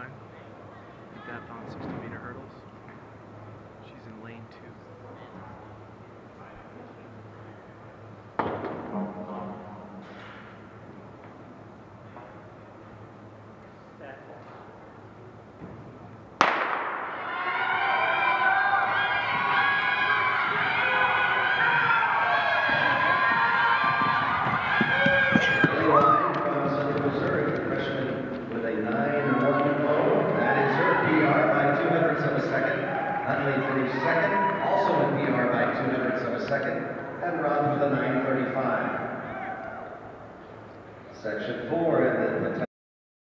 junior Second, also with PR by two hundredths of a second, and Rob with a 9.35. Section four in the